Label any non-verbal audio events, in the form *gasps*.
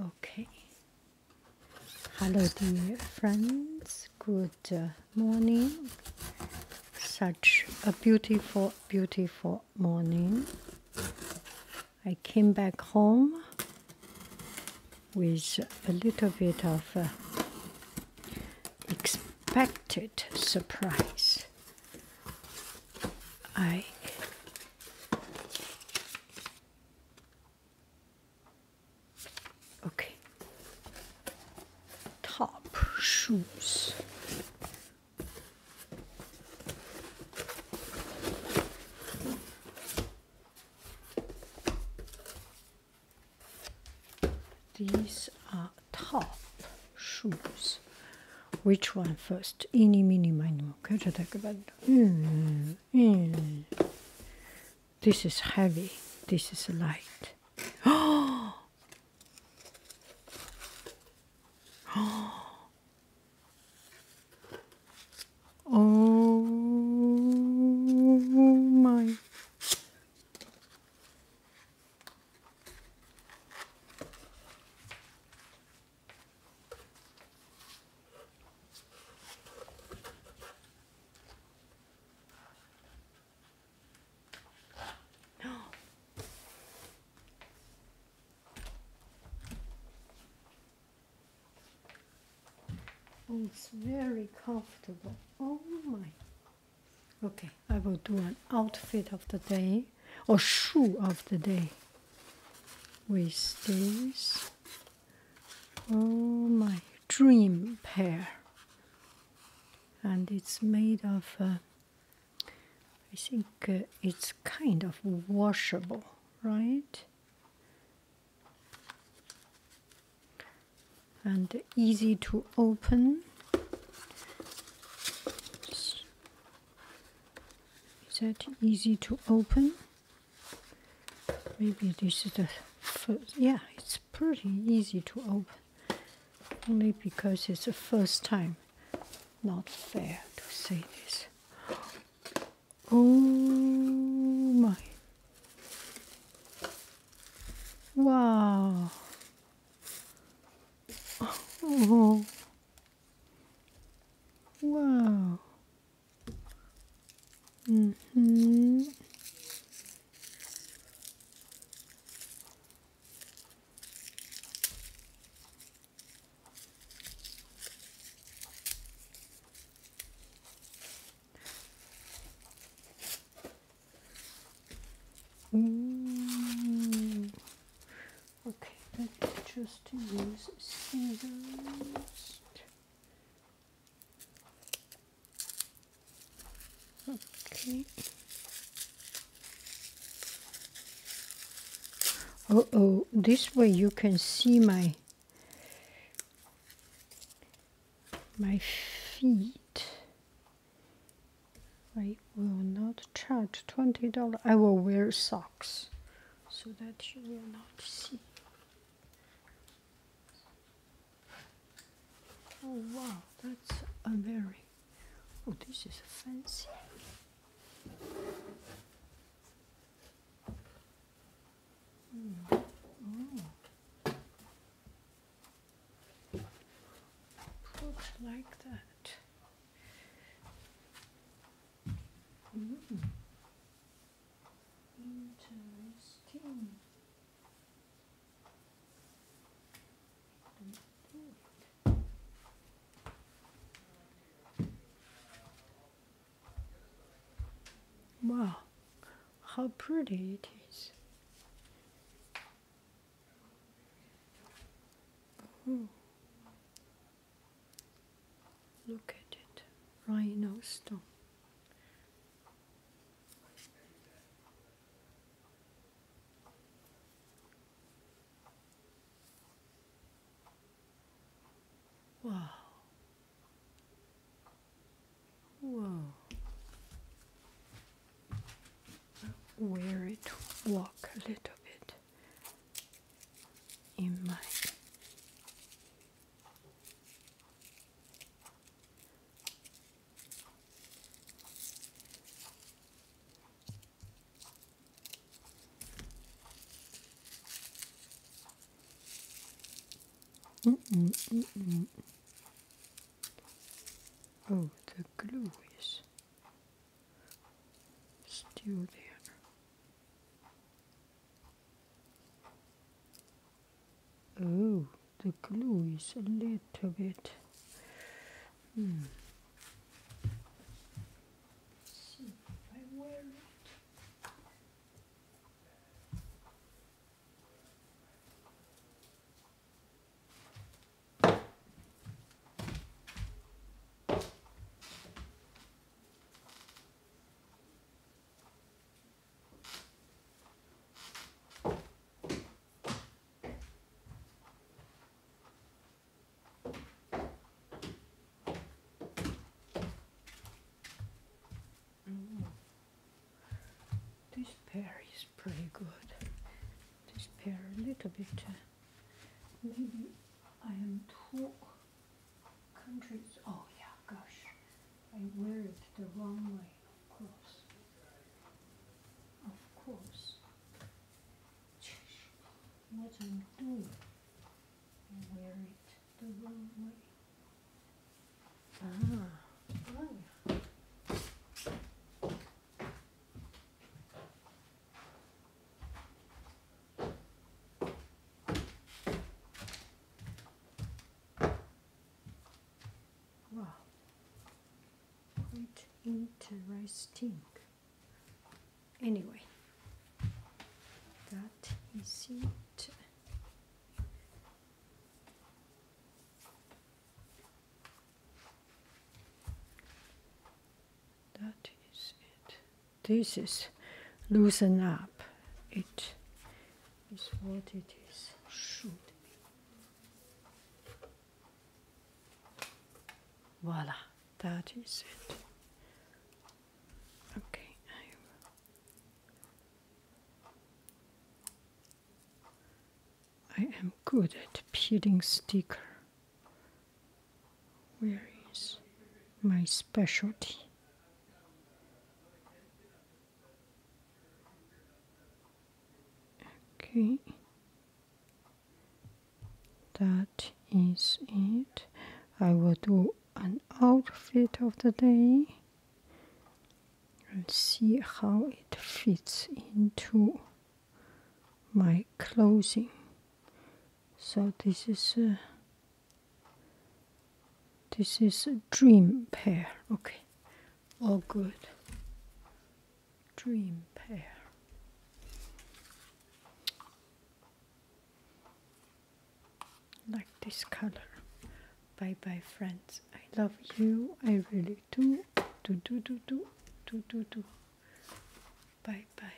Okay. Hello, dear friends. Good uh, morning. Such a beautiful, beautiful morning. I came back home with a little bit of uh, expected surprise. I okay top shoes. These are top shoes. Which one first? Eeny, meeny, miny. Mm, mm. This is heavy. This is light. Oh *gasps* *gasps* *gasps* Oh, it's very comfortable. Oh my. Okay, I will do an outfit of the day or shoe of the day with this. Oh my dream pair. And it's made of, uh, I think uh, it's kind of washable, right? And easy to open. Is that easy to open? Maybe this is the first. Yeah, it's pretty easy to open. Only because it's the first time. Not fair to say this. Oh my. Wow. Oh, wow. Mm-hmm. Mm. Okay, just use scissors. Okay. Oh, oh, this way you can see my my feet. I will not charge twenty dollars. I will wear socks so that you will not see. Oh wow, that's a very oh this is fancy. Hmm. Oh. Like that. Mm. Interesting. Wow, how pretty it is. Oh. Look at it, rhinostone. Wow. Whoa. Wear it, walk a little bit in my Oh, the glue is still there. Oh, the glue is a little bit. Hmm. See if I wear it. This pair is pretty good. This pair a little bit. Uh, maybe I am too countries. Oh yeah, gosh, I wear it the wrong way. Of course. Of course. What I'm doing. I wear it the wrong way. Ah, oh yeah. Wow, quite interesting. Anyway, that is it. That is it. This is loosen up. It is what it is. Should be. Voila, that is it. Okay, I, am good at peeling sticker. Where is my specialty? Okay, that is it. I will do an outfit of the day and see how it fits into my clothing. So this is this is a dream pair. Okay, all good. Dream pair. Like this color. Bye bye, friends. I love you. I really do. Do do do do do do do. Bye bye.